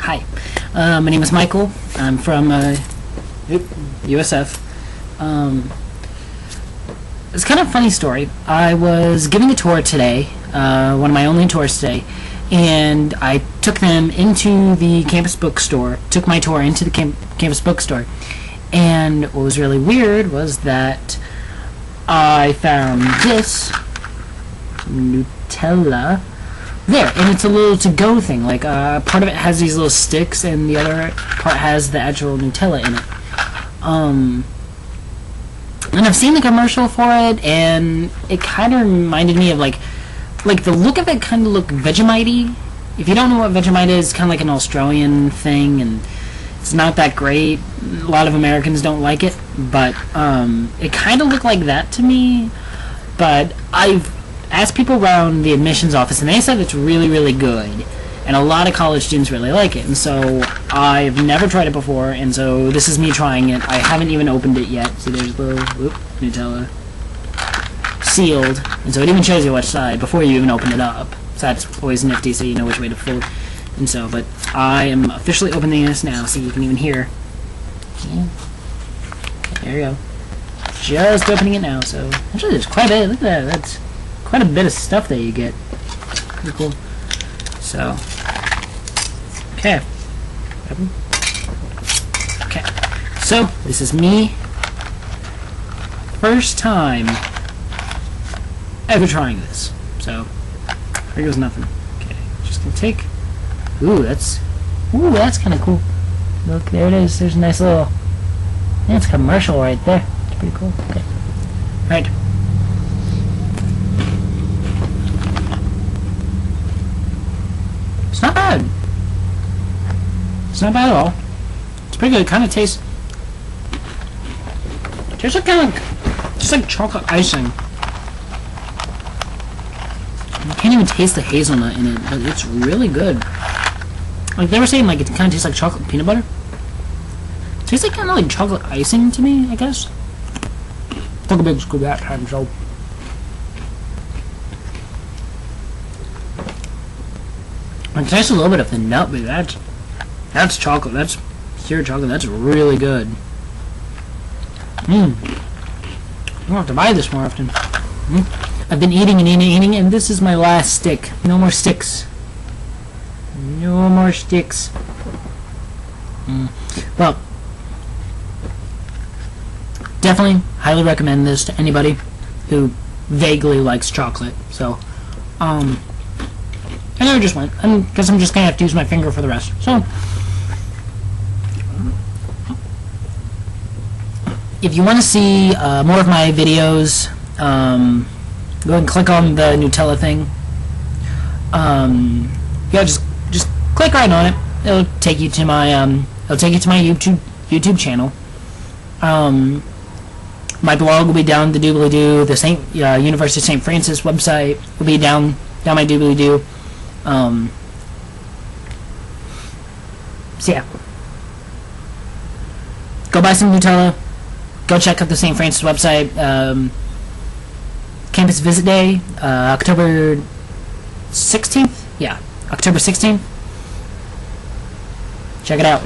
Hi, uh, my name is Michael. I'm from uh, USF. Um, it's kind of a funny story. I was giving a tour today, uh, one of my only tours today, and I took them into the campus bookstore, took my tour into the cam- campus bookstore, and what was really weird was that I found this Nutella there, and it's a little to-go thing. Like, uh, part of it has these little sticks, and the other part has the actual Nutella in it. Um, and I've seen the commercial for it, and it kind of reminded me of like, like the look of it kind of looked Vegemite. If you don't know what Vegemite is, it's kind of like an Australian thing, and it's not that great. A lot of Americans don't like it, but um, it kind of looked like that to me. But I've asked people around the admissions office, and they said it's really, really good. And a lot of college students really like it. And so I've never tried it before, and so this is me trying it. I haven't even opened it yet. See, there's a little whoop, Nutella sealed, and so it even shows you which side before you even open it up. So that's always nifty, so you know which way to fold. And so, but I am officially opening this now, so you can even hear. Yeah. There you go. Just opening it now, so actually there's quite a bit. Look at that. That's quite a bit of stuff that you get. Pretty cool. So, okay. Okay. So, this is me. First time ever trying this. So, here goes nothing. Okay, just gonna take. Ooh, that's. Ooh, that's kind of cool. Look, there it is. There's a nice little. That's commercial right there. It's pretty cool. Okay. Right. It's not bad. It's not bad at all. It's pretty good. It kind of tastes. Tastes like kind of like chocolate icing. You can't even taste the hazelnut in it, but it's really good. Like they were saying, like it kind of tastes like chocolate peanut butter. It tastes like kind of like chocolate icing to me, I guess. Took a big scoop that time, so. I taste a little bit of the nut, but that's that's chocolate. That's pure chocolate. That's really good. Mmm. I'm gonna have to buy this more often. Mm. I've been eating and eating and eating, and this is my last stick. No more sticks. No more sticks. Mm. Well, definitely highly recommend this to anybody who vaguely likes chocolate. So, um, I just went, and because I'm just gonna have to use my finger for the rest. So, if you want to see uh, more of my videos, um, go and click on the Nutella thing. Um, yeah, just just click right on it. It'll take you to my um, it'll take you to my YouTube YouTube channel. Um, my blog will be down the doobly doo. The Saint uh, University of St. Francis website will be down down my doobly doo. Um, so yeah, go buy some Nutella. Go check out the St. Francis website. Um, Campus Visit Day, uh, October 16th? Yeah, October 16th. Check it out.